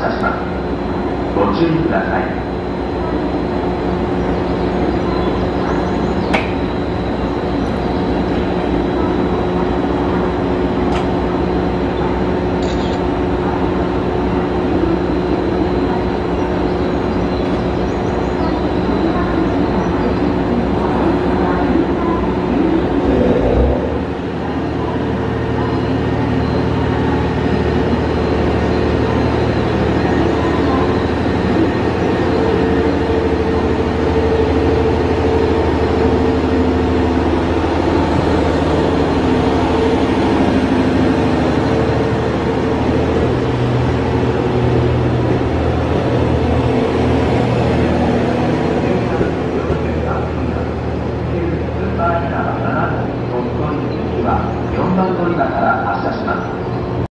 車しますご注意ください。側にはまた、特は4番乗り場から発車します。